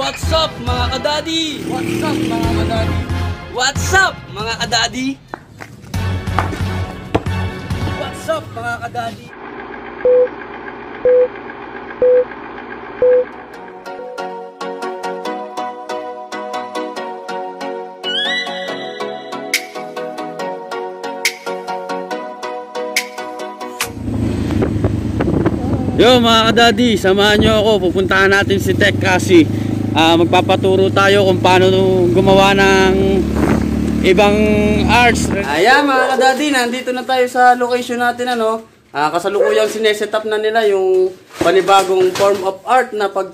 What's up mga kadadi? What's up mga kadadi? What's up mga kadadi? What's up mga kadadi? Yo mga kadadi, samahan nyo ako. Pupuntahan natin si Tech kasi ah, magpapaturo tayo kung paano gumawa ng ibang arts. Ayan mga kadadi, nandito na tayo sa location natin ano. Ah, kasalukuyang sineset up na nila yung panibagong form of art na pag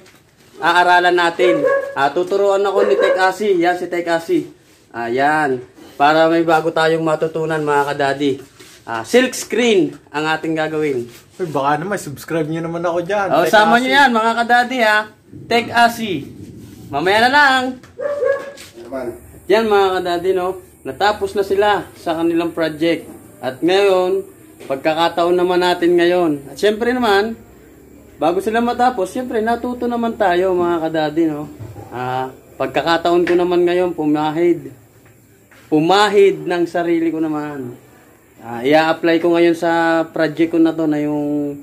aaralan natin. Ah, tuturuan ako ni Tech Asi. Yan si Tech Asi. Ayan. Para may bago tayong matutunan mga kadadi. Ah, silk screen ang ating gagawin. Uy, baka naman, subscribe nyo naman ako dyan. Oh, Tech sama nyo yan mga kadadi ha. Tech Asi. Mamaya na lang. Yan mga kadadi no. Natapos na sila sa kanilang project. At ngayon, pagkakataon naman natin ngayon. At syempre naman, bago sila matapos, syempre natuto naman tayo mga kadadi no. Ah, pagkakataon ko naman ngayon pumahid. Pumahid ng sarili ko naman. Ah, i-apply ko ngayon sa project ko na to na yung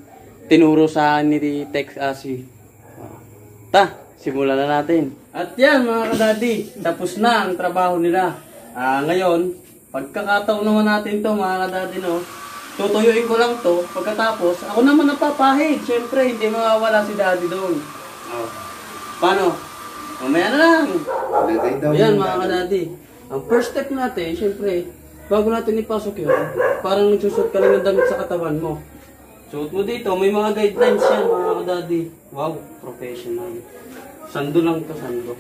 tinuro sa akin ni Tex Asi. Ah, Ta, simulan na natin. At yan mga kadadi, tapos na ang trabaho nila. Ah, ngayon, pagkakataon naman natin to mga kadadi no, tutuyuin ko lang to. Pagkatapos, ako naman napapahid. Siyempre, hindi mawawala si daddy doon. Oh. Paano? Mamaya na lang. Ayan mga kadadi. Ang first step natin, syempre, bago natin ipasok yun, parang nagsusot ka lang ng damit sa katawan mo. Suot mo dito, may mga guidelines yan mga kadadi. Wow, professional. Sando lang to, sando.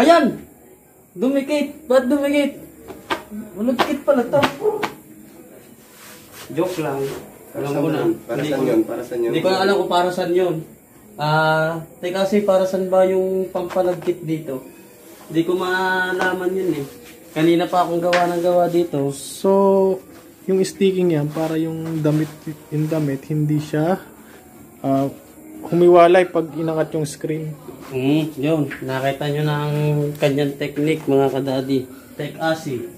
Ayan! Dumikit! Ba't dumikit? Malagkit pala to. Joke lang. Alam ko na. Para saan yun? Para saan yun? Hindi ko na alam kung para saan yun. Ah, teka kasi para saan ba yung pampalagkit dito? Hindi ko malaman yun eh. Kanina pa akong gawa ng gawa dito. So, yung sticking yan, para yung damit, yung damit, hindi siya ah, humiwalay pag inangat yung screen. Hmm, yun. Nakita nyo na ang kanyang technique mga kadadi. Tech asi.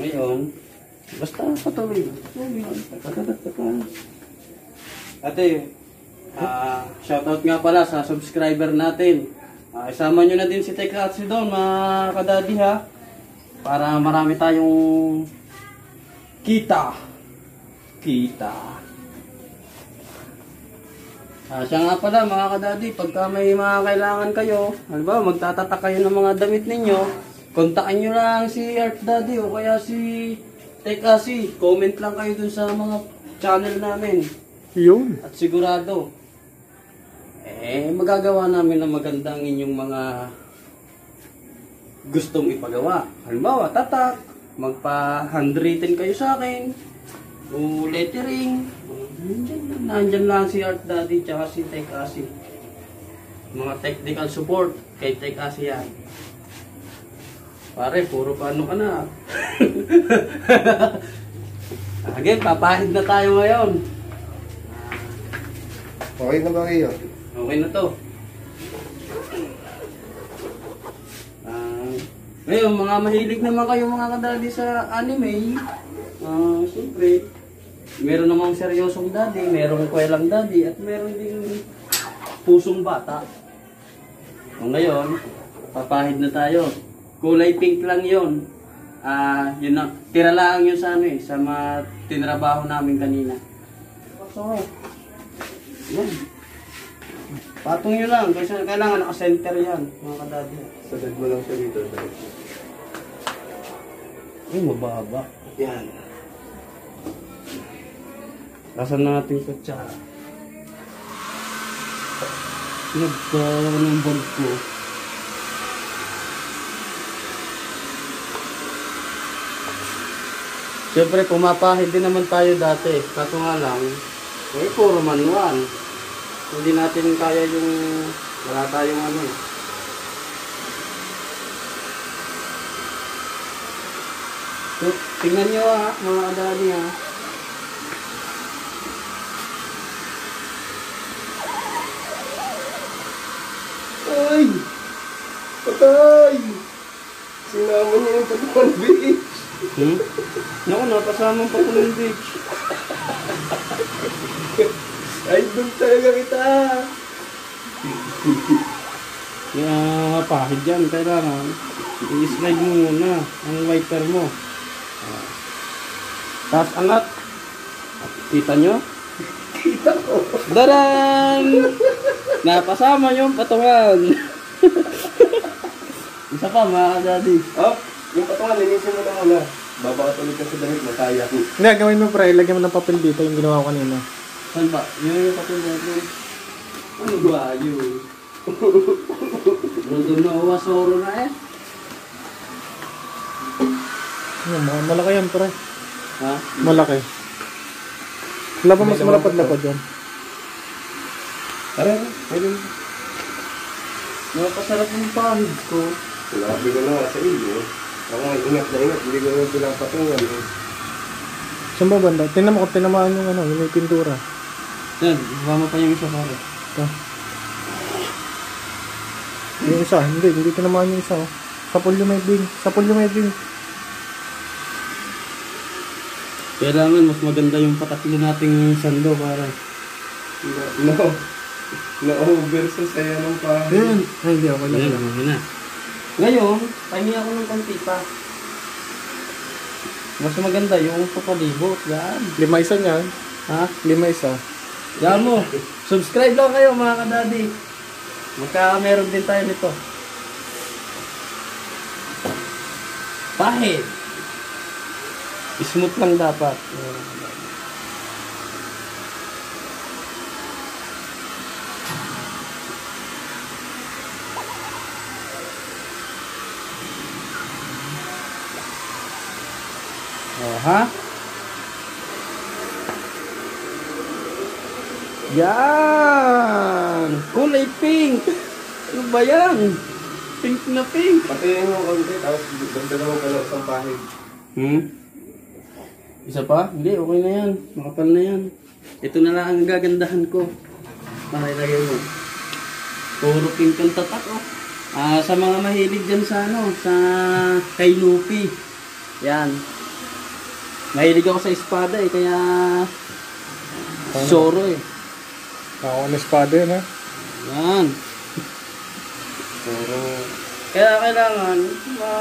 Ngayon, basta patuloy. Ate, ah shoutout nga pala sa subscriber natin. Ah, isama nyo na din si Tech Asi doon mga kadadi ha. Para marami tayong kita. Kita. Ah, siya nga pala mga kadadi, pagka may mga kailangan kayo, halimbawa magtatatak kayo ng mga damit ninyo, kontakin nyo lang si Art Daddy o kaya si Tech Asi. Comment lang kayo dun sa mga channel namin. Yun. At sigurado, eh, magagawa namin ng magandang inyong mga gustong ipagawa. Halimbawa, tatak, magpa-handwritten kayo sa akin, o lettering, nandyan, lang- nandyan lang si Art Daddy tsaka si Tech Asi. Mga technical support kay Tech Asi yan. Pare, puro paano ka na. Again, papahid na tayo ngayon. Okay na ba kayo? Okay na to. Ah, ngayon, mga mahilig naman kayo mga kadadi sa anime. Ah, siyempre, meron namang seryosong daddy, merong kwelang daddy, at meron ding pusong bata. O ngayon, papahid na tayo. Kulay pink lang yon. Ah, yun na, tira lang yun sa ano eh, sa mga tinrabaho namin kanina. So, yan. Patong nyo lang, kasi kailangan naka-center yan, mga kadadi. Sagad mo lang siya dito. Dad. Ay, mababa. Yan. Lasan na natin ito, tsara. Nagkaroon ng board ko. Siyempre, pumapahid din naman tayo dati. Kaso nga lang, eh, puro manual. Hindi natin kaya yung, wala tayong ano eh. So, tingnan nyo ha, mga adali ha. Ay! Patay! Sinama niya yung pagkuhan, bitch. Hmm? Naku, napasama pa ko ng bitch. Idol talaga kita. Kaya yeah, pahid yan, kailangan. I-slide mo muna ang wiper mo. Tapos angat. Kita nyo? Kita ko. Daran! Napasama yung patungan. Isa pa mga daddy. Oh, yung patungan, linisin mo na muna. Babakatulog ka sa damit mo, kaya. Hindi, gawin mo pre, lagyan mo ng papel dito yung ginawa ko kanina. Saan ba? Yung yung patungan mo. Ano ba yun? Doon na uwa sa oro na eh. Yan, mga malaki yan pre. Ha? Malaki. Wala pa mas May malapad-lapad yan. Tara, pwede. Napasarap ng pahid ko. Sinabi ko na nga sa iyo. Ako nga ingat na ingat, hindi ko na pinapatungan. eh. Saan ba banda? Tingnan mo kung tinamaan yung ano, yung may pintura. Yan, bama pa yung isa pare. Ito. Yung isa, hindi, hindi tinamaan yung isa. Oh. Sa polyomeding. Sa polyomeding. Kailangan mas maganda yung patatlo nating sando para. No. No. Na-over sa saya ng pahit. Ayan. Ay, hindi ako. Ayan, okay na. Ngayon, pahingi ako ng konti pa. Mas maganda yung papalibot. Yan. Lima isa niyan. Ha? Lima isa. Yan mo. Subscribe lang kayo mga kadadi. Magka meron din tayo nito. Pahit. Smooth lang dapat. Oh, ha? Yan! Kulay pink! Ano ba yan? Pink na pink! Patayin mo konti, tapos mo pa ng isang pahit. Hmm? Isa pa? Hindi, okay na yan. Makapal na yan. Ito na lang ang gagandahan ko. Para ilagay mo. Puro pink ang tatak, oh. Ah, sa mga mahilig dyan sa ano, sa kay Luffy. Yan. Mahilig ako sa espada eh, kaya Zoro eh. Ako na espada yun ha. Yan. Pero, Kaya kailangan ma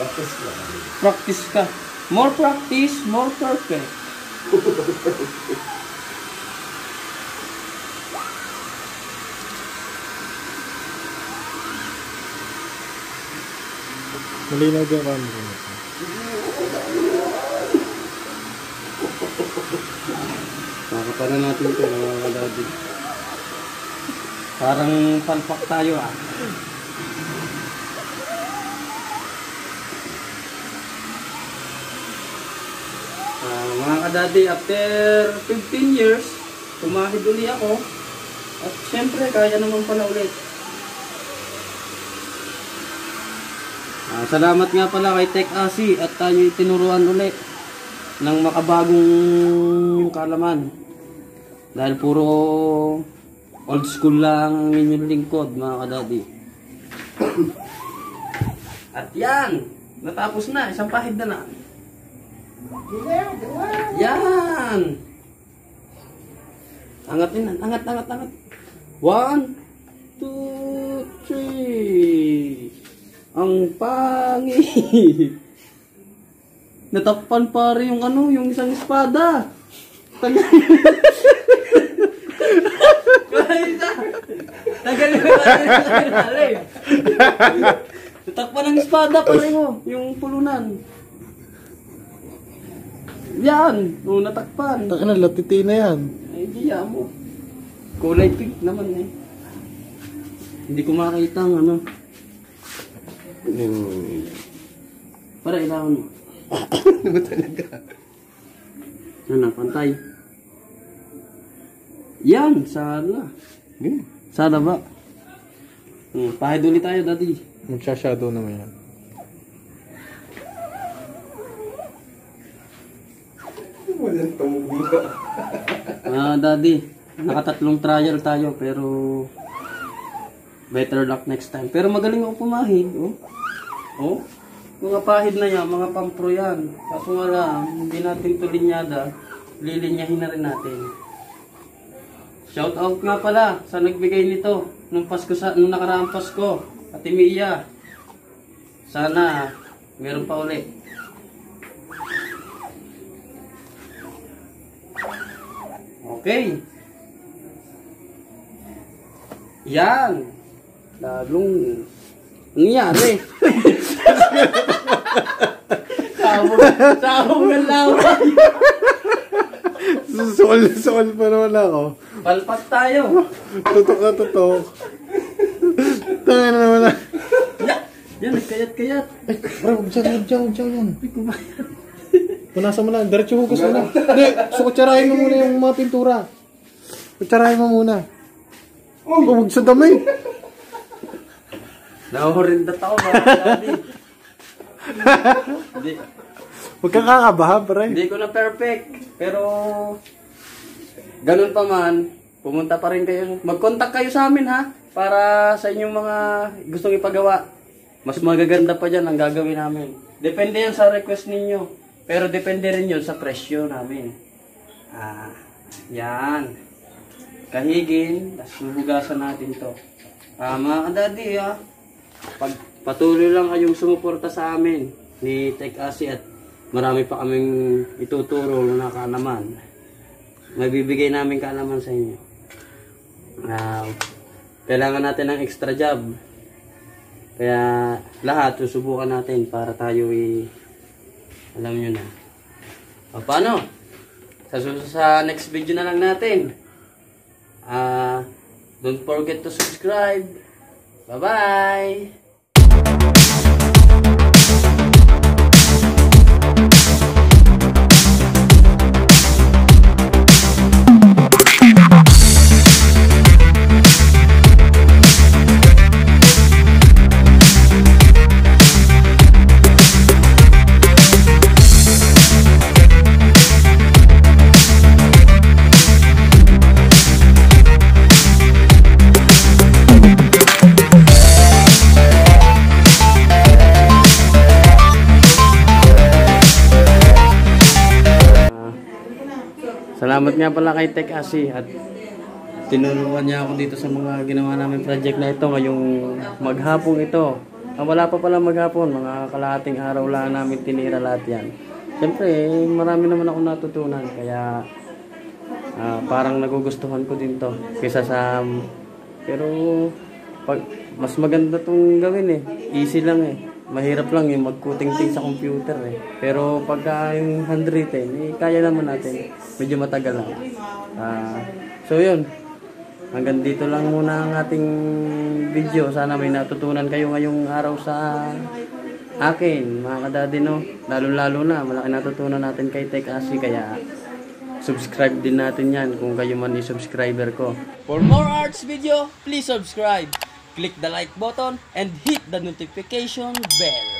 lakas lang. practice ka. More practice, more perfect. Malinaw din ako. Malinaw. Nakakapanan natin ito mga kadadi. Parang palpak tayo ah. Ah, mga kadadi, after 15 years, tumahid uli ako. At syempre, kaya naman pala ulit. Ah, salamat nga pala kay Tech Asi at tayo tinuruan ulit ng makabagong kalaman. Dahil puro old school lang ang inyong lingkod, mga kadadi. At yan! Natapos na, isang pahid na na. Yan! Angatin angat, angat, angat. One, two, three. Ang pangit. Natakpan pa rin yung ano, yung isang espada. Tagal. Tagal Natakpan ng espada pa rin oh, yung pulunan. Yan, no, natakpan. Taka na, latiti na yan. Ay, di mo. Kulay pink naman eh. Hindi ko makita ang ano. Para ilawan mo. Ano ba talaga? Ano, pantay. Yan, sala. Ganyan. Sala ba? Hmm, pahid ulit tayo, daddy. Magsha-shadow naman yan. Walang tumubo. Ah, daddy. Nakatatlong trial tayo, pero Better luck next time. Pero magaling ako pumahid, oh. Oh. Mga pahid na yan, mga pampro yan. Kaso nga lang, hindi natin to linyada. Lilinyahin na rin natin. Shout out nga pala sa nagbigay nito nung Pasko sa nung nakaraang Pasko. Ate Mia. Sana meron pa uli. Okay. Yan. Lalong nangyari. Sabong, sabong ng laway. Sol, sol pa naman ako. Palpat tayo. Tutok na tutok. Tangin na naman na. Ya, yan, nagkayat-kayat. Ay, bro, huwag dyan, huwag dyan, huwag dyan. Ay, kumayat. Punasan mo na, diretso hugas mo na. Hindi, so kutsarahin mo muna yung mga pintura. Kutsarahin mo muna. Oh, huwag sa dami. Nahurindat ako mga daddy. Hindi, Huwag kang kakabahan, pre. hindi ko na perfect. Pero, ganun pa man, pumunta pa rin kayo. Mag-contact kayo sa amin ha, para sa inyong mga gustong ipagawa. Mas magaganda pa dyan ang gagawin namin. Depende yan sa request ninyo. Pero depende rin yun sa presyo namin. Ah, yan. Kahigin, tapos natin to. Ah, mga kadadi ah, pag patuloy lang kayong sumuporta sa amin ni Tech Asi at marami pa kaming ituturo na kaalaman. May bibigay namin kaalaman sa inyo. Ah, kailangan natin ng extra job. Kaya lahat susubukan natin para tayo i alam nyo na. O paano? Sa, sa next video na lang natin. Ah, don't forget to subscribe. Bye-bye! Salamat nga pala kay Tech Asi at tinulungan niya ako dito sa mga ginawa namin project na ito ngayong maghapong ito. Ah, wala pa pala maghapon, mga kalahating araw lang namin tinira lahat yan. Siyempre, marami naman ako natutunan kaya ah, parang nagugustuhan ko din to kaysa sa pero pag, mas maganda tong gawin eh. Easy lang eh. Mahirap lang yung magkuting-ting sa computer eh. Pero pagka yung handwritten, eh, kaya naman natin. Medyo matagal lang. Ah, so yun. Hanggang dito lang muna ang ating video. Sana may natutunan kayo ngayong araw sa akin, mga kadadi no. Lalo-lalo na, malaki natutunan natin kay Tech Asi. Kaya subscribe din natin yan kung kayo man i-subscriber ko. For more arts video, please subscribe. Click the like button and hit the notification bell.